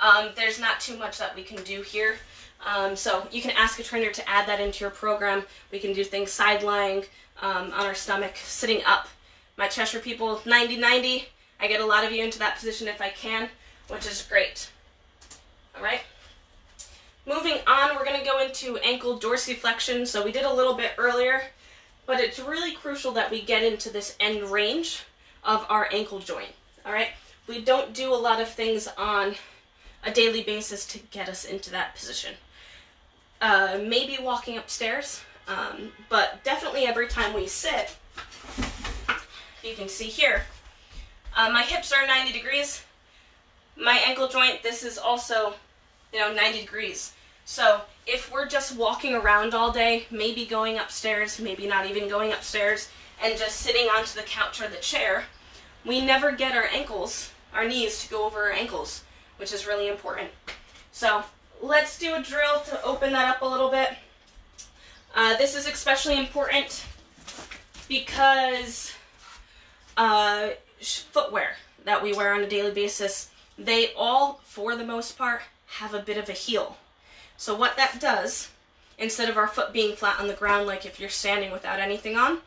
Speaker 1: um, there's not too much that we can do here. Um, so you can ask a trainer to add that into your program. We can do things side lying um, on our stomach, sitting up. My Cheshire people, 90-90. I get a lot of you into that position if I can, which is great. All right. Moving on, we're going to go into ankle dorsiflexion. So we did a little bit earlier, but it's really crucial that we get into this end range of our ankle joint. All right. We don't do a lot of things on a daily basis to get us into that position. Uh, maybe walking upstairs, um, but definitely every time we sit, you can see here, uh, my hips are 90 degrees. My ankle joint, this is also you know, 90 degrees. So if we're just walking around all day, maybe going upstairs, maybe not even going upstairs, and just sitting onto the couch or the chair, we never get our ankles, our knees to go over our ankles, which is really important. So let's do a drill to open that up a little bit. Uh, this is especially important because uh, footwear that we wear on a daily basis, they all, for the most part, have a bit of a heel. So what that does, instead of our foot being flat on the ground like if you're standing without anything on,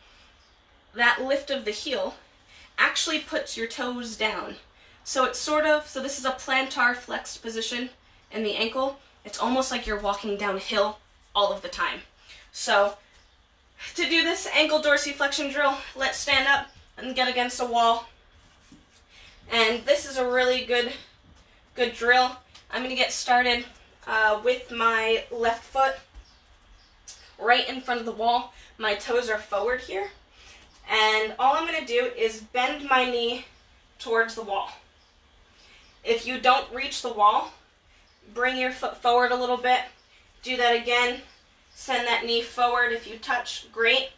Speaker 1: that lift of the heel actually puts your toes down. So it's sort of, so this is a plantar flexed position in the ankle. It's almost like you're walking downhill all of the time. So to do this ankle dorsiflexion drill, let's stand up and get against a wall. And this is a really good, good drill. I'm going to get started uh, with my left foot right in front of the wall. My toes are forward here. And all I'm going to do is bend my knee towards the wall. If you don't reach the wall, bring your foot forward a little bit Do that again. Send that knee forward. If you touch, great.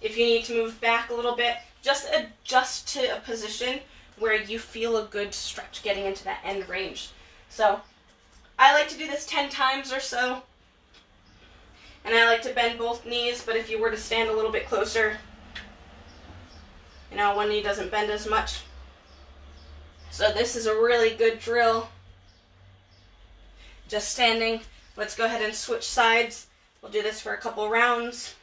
Speaker 1: If you need to move back a little bit, just adjust to a position where you feel a good stretch getting into that end range. So I like to do this 10 times or so. And I like to bend both knees, but if you were to stand a little bit closer, you know, one knee doesn't bend as much. So this is a really good drill. Just standing. Let's go ahead and switch sides. We'll do this for a couple rounds.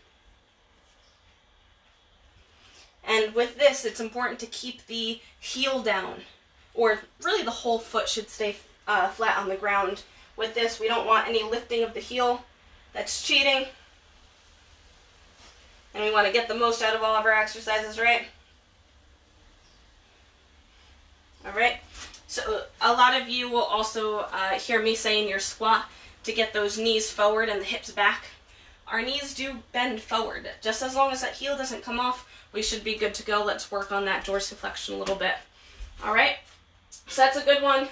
Speaker 1: And with this, it's important to keep the heel down, or really the whole foot should stay uh, flat on the ground. With this, we don't want any lifting of the heel. That's cheating. And we want to get the most out of all of our exercises, right? All right. So a lot of you will also uh, hear me saying your squat to get those knees forward and the hips back. Our knees do bend forward. Just as long as that heel doesn't come off, we should be good to go. Let's work on that dorsiflexion a little bit. All right. So that's a good one.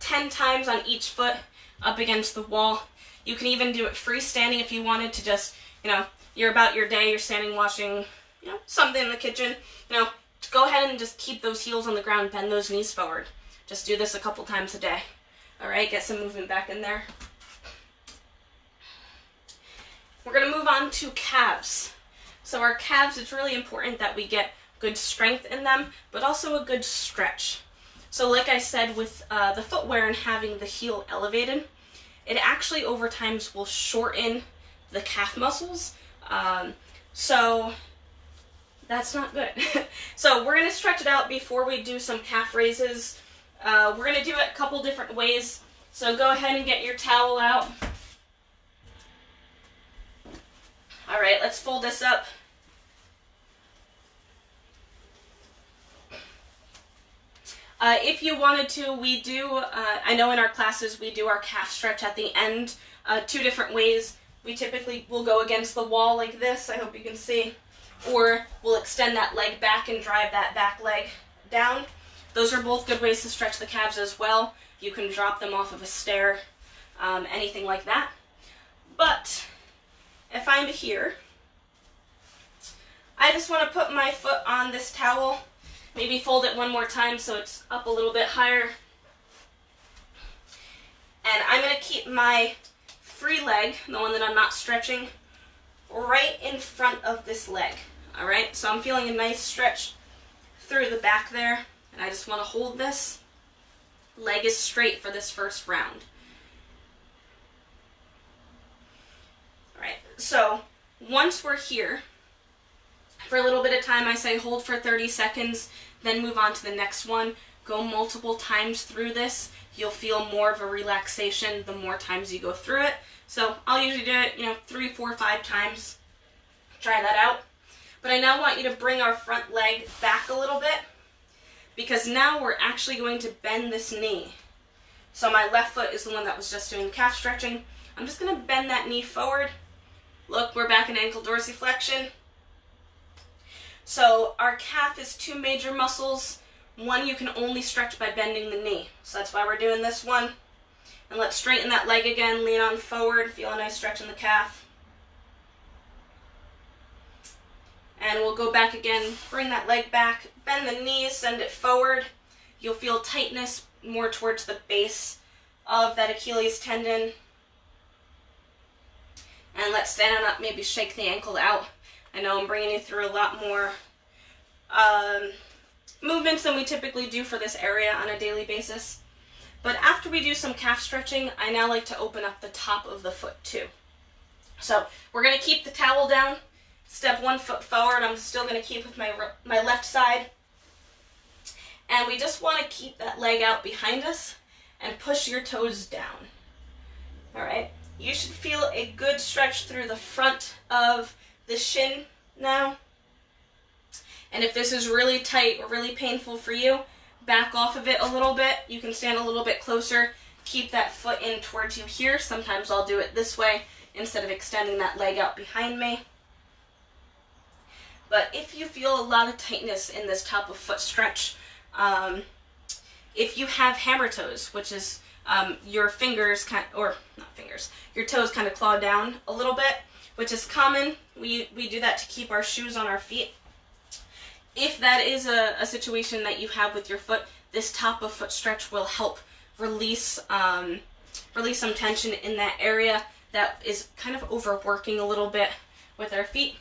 Speaker 1: 10 times on each foot up against the wall. You can even do it freestanding if you wanted to just, you know, you're about your day, you're standing washing, you know, something in the kitchen. You know, go ahead and just keep those heels on the ground, bend those knees forward. Just do this a couple times a day. All right, get some movement back in there. We're to move on to calves. So our calves, it's really important that we get good strength in them, but also a good stretch. So like I said, with uh, the footwear and having the heel elevated, it actually over times will shorten the calf muscles. Um, so that's not good. so we're to stretch it out before we do some calf raises. Uh, we're going to do it a couple different ways. So go ahead and get your towel out. All right, let's fold this up. Uh, if you wanted to, we do, uh, I know in our classes we do our calf stretch at the end, uh, two different ways. We typically will go against the wall like this, I hope you can see, or we'll extend that leg back and drive that back leg down. Those are both good ways to stretch the calves as well. You can drop them off of a stair, um, anything like that. But if I'm here, I just want to put my foot on this towel Maybe fold it one more time so it's up a little bit higher. And I'm going to keep my free leg, the one that I'm not stretching, right in front of this leg. Alright, so I'm feeling a nice stretch through the back there. And I just want to hold this. Leg is straight for this first round. Alright, so once we're here, for a little bit of time I say hold for 30 seconds then move on to the next one. Go multiple times through this. You'll feel more of a relaxation the more times you go through it. So I'll usually do it, you know, three, four, five times. Try that out. But I now want you to bring our front leg back a little bit because now we're actually going to bend this knee. So my left foot is the one that was just doing calf stretching. I'm just going to bend that knee forward. Look, we're back in ankle dorsiflexion. So our calf is two major muscles. One you can only stretch by bending the knee. So that's why we're doing this one. And let's straighten that leg again, lean on forward, feel a nice stretch in the calf. And we'll go back again, bring that leg back, bend the knees, send it forward. You'll feel tightness more towards the base of that Achilles tendon. And let's stand on up, maybe shake the ankle out. I know I'm bringing you through a lot more um, movements than we typically do for this area on a daily basis. But after we do some calf stretching, I now like to open up the top of the foot too. So we're going to keep the towel down, step one foot forward. I'm still going to keep with my, my left side. And we just want to keep that leg out behind us and push your toes down. All right. You should feel a good stretch through the front of the shin now. And if this is really tight or really painful for you, back off of it a little bit. You can stand a little bit closer. Keep that foot in towards you here. Sometimes I'll do it this way instead of extending that leg out behind me. But if you feel a lot of tightness in this top of foot stretch, um, if you have hammer toes, which is um, your fingers kind or not fingers, your toes kind of claw down a little bit, which is common. We we do that to keep our shoes on our feet. If that is a, a situation that you have with your foot, this top of foot stretch will help release um, release some tension in that area that is kind of overworking a little bit with our feet.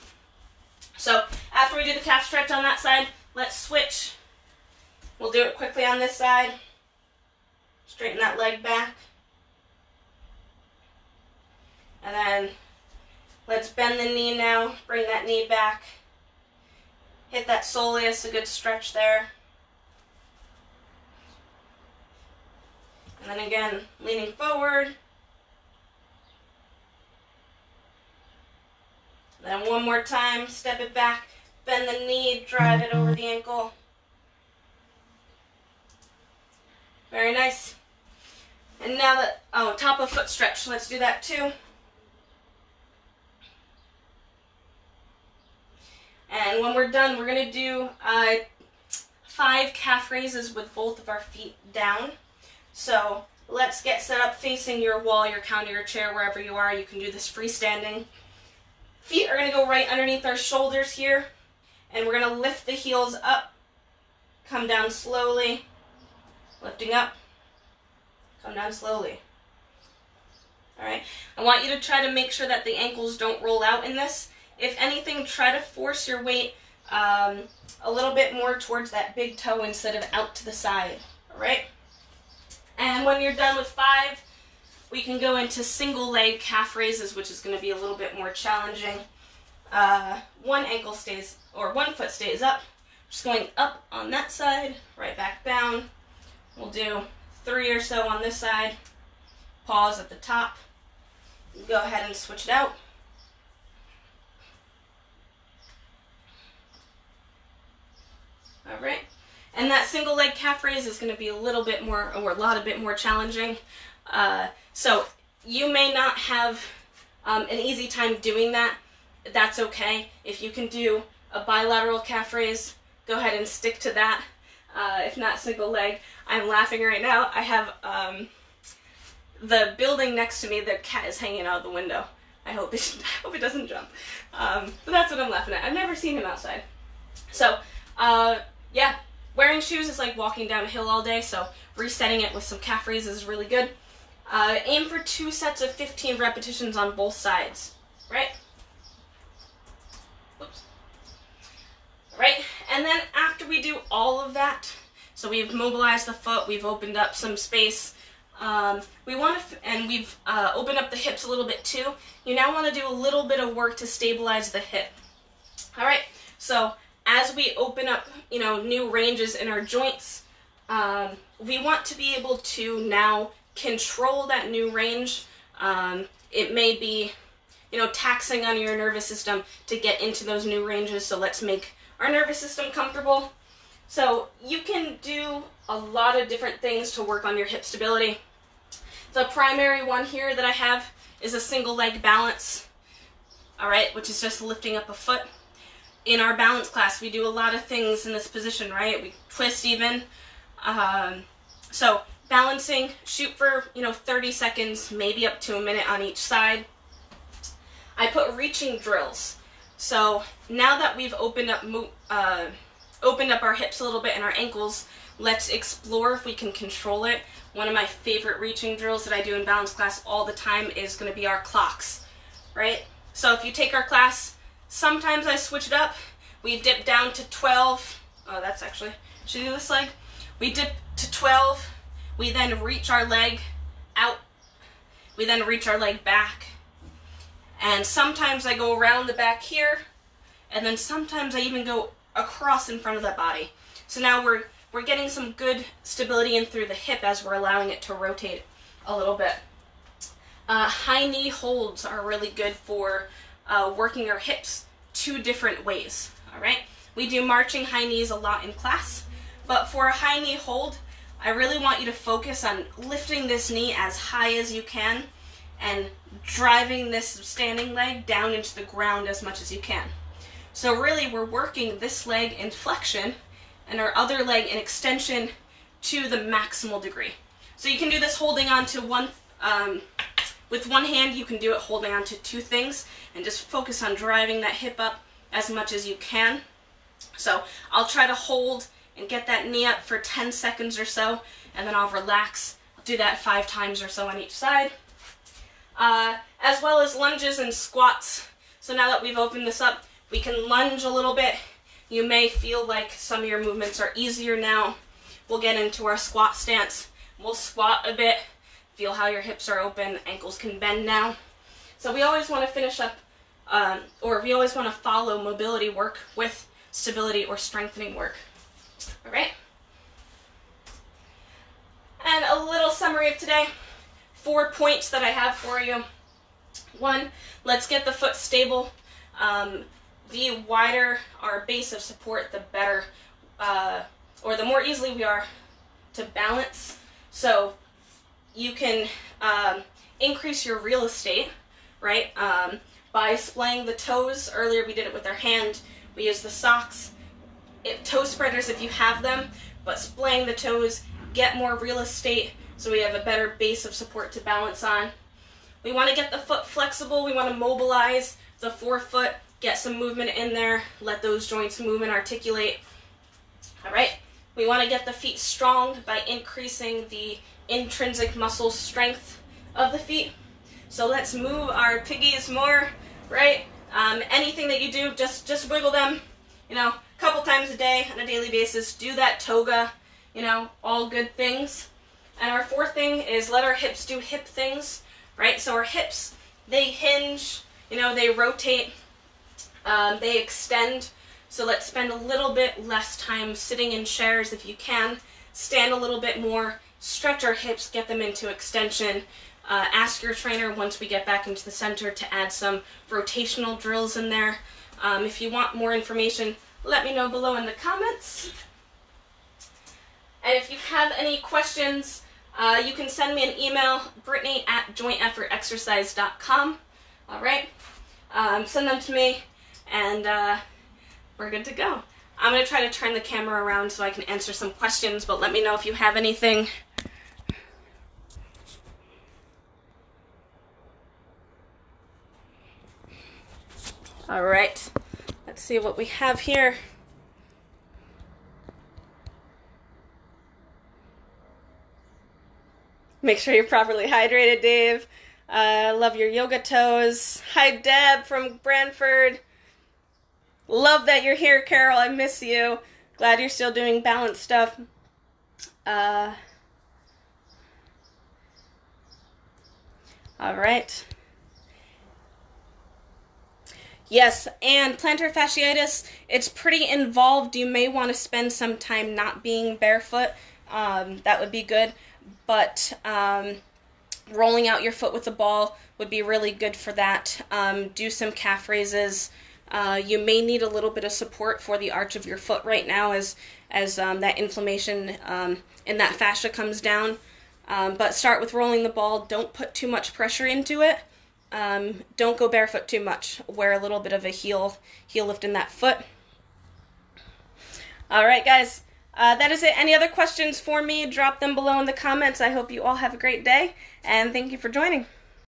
Speaker 1: So after we do the calf stretch on that side, let's switch. We'll do it quickly on this side. Straighten that leg back. And then let's bend the knee now. Bring that knee back. Hit that soleus, a good stretch there. And then again, leaning forward. Then one more time, step it back, bend the knee, drive it over the ankle. Very nice. And now that, oh, top of foot stretch, let's do that too. And when we're done, we're going to do uh, five calf raises with both of our feet down. So let's get set up facing your wall, your counter, your chair, wherever you are. You can do this freestanding. Feet are going to go right underneath our shoulders here. And we're going to lift the heels up. Come down slowly. Lifting up. Come down slowly. Alright, I want you to try to make sure that the ankles don't roll out in this. If anything, try to force your weight um, a little bit more towards that big toe instead of out to the side. Alright? And when you're done with five, we can go into single leg calf raises, which is going to be a little bit more challenging. Uh, one ankle stays, or one foot stays up. Just going up on that side, right back down. We'll do three or so on this side. Pause at the top. Go ahead and switch it out. All right. And that single leg calf raise is going to be a little bit more, or a lot a bit more challenging. Uh, so you may not have um, an easy time doing that. That's okay. If you can do a bilateral calf raise, go ahead and stick to that. Uh, if not single leg. I'm laughing right now. I have um, the building next to me, the cat is hanging out the window. I hope it, I hope it doesn't jump. Um, but that's what I'm laughing at. I've never seen him outside. So, uh, yeah, wearing shoes is like walking down a hill all day, so resetting it with some calf raises is really good. Uh, aim for two sets of 15 repetitions on both sides, right? Right, and then after we do all of that, so we've mobilized the foot, we've opened up some space, um, we want to, and we've uh, opened up the hips a little bit too. You now want to do a little bit of work to stabilize the hip. All right, so as we open up, you know, new ranges in our joints, um, we want to be able to now control that new range. Um, it may be, you know, taxing on your nervous system to get into those new ranges. So let's make our nervous system comfortable. So you can do a lot of different things to work on your hip stability. The primary one here that I have is a single leg balance, all right, which is just lifting up a foot in our balance class, we do a lot of things in this position, right? We twist even. Um, so balancing, shoot for, you know, 30 seconds, maybe up to a minute on each side. I put reaching drills. So now that we've opened up, uh, opened up our hips a little bit and our ankles, let's explore if we can control it. One of my favorite reaching drills that I do in balance class all the time is going to be our clocks, right? So if you take our class Sometimes I switch it up. We dip down to 12. Oh, that's actually, should I do this leg? We dip to 12. We then reach our leg out. We then reach our leg back. And sometimes I go around the back here. And then sometimes I even go across in front of that body. So now we're, we're getting some good stability in through the hip as we're allowing it to rotate a little bit. Uh, high knee holds are really good for uh, working our hips two different ways, all right? We do marching high knees a lot in class, but for a high knee hold, I really want you to focus on lifting this knee as high as you can and driving this standing leg down into the ground as much as you can. So really we're working this leg in flexion and our other leg in extension to the maximal degree. So you can do this holding on to one, um, with one hand, you can do it holding on to two things and just focus on driving that hip up as much as you can. So I'll try to hold and get that knee up for 10 seconds or so, and then I'll relax. I'll do that five times or so on each side. Uh, as well as lunges and squats. So now that we've opened this up, we can lunge a little bit. You may feel like some of your movements are easier now. We'll get into our squat stance. We'll squat a bit, feel how your hips are open, ankles can bend now. So we always want to finish up, um, or we always want to follow mobility work with stability or strengthening work. All right? And a little summary of today. Four points that I have for you. One, let's get the foot stable. Um, the wider our base of support, the better, uh, or the more easily we are to balance. So you can um, increase your real estate, right, um, by splaying the toes. Earlier we did it with our hand. We use the socks, it, toe spreaders if you have them, but splaying the toes, get more real estate so we have a better base of support to balance on. We want to get the foot flexible. We want to mobilize the forefoot, get some movement in there, let those joints move and articulate. All right. We want to get the feet strong by increasing the intrinsic muscle strength of the feet. So let's move our piggies more, right? Um, anything that you do, just just wiggle them, you know, a couple times a day on a daily basis. Do that toga, you know, all good things. And our fourth thing is let our hips do hip things, right? So our hips, they hinge, you know, they rotate, um, they extend. So let's spend a little bit less time sitting in chairs if you can. Stand a little bit more, stretch our hips, get them into extension. Uh, ask your trainer once we get back into the center to add some rotational drills in there. Um, if you want more information, let me know below in the comments. And if you have any questions, uh, you can send me an email, brittany at jointeffortexercise.com. All right? Um, send them to me, and uh, we're good to go. I'm going to try to turn the camera around so I can answer some questions, but let me know if you have anything. All right, let's see what we have here. Make sure you're properly hydrated, Dave. Uh, love your yoga toes. Hi, Deb from Branford. Love that you're here, Carol. I miss you. Glad you're still doing balance stuff. Uh, all right. Yes, and plantar fasciitis, it's pretty involved. You may want to spend some time not being barefoot. Um, that would be good. But um, rolling out your foot with the ball would be really good for that. Um, do some calf raises. Uh, you may need a little bit of support for the arch of your foot right now as as um, that inflammation um, in that fascia comes down. Um, but start with rolling the ball. Don't put too much pressure into it. Um, don't go barefoot too much. Wear a little bit of a heel heel lift in that foot. All right, guys. Uh, that is it. Any other questions for me? Drop them below in the comments. I hope you all have a great day, and thank you for joining.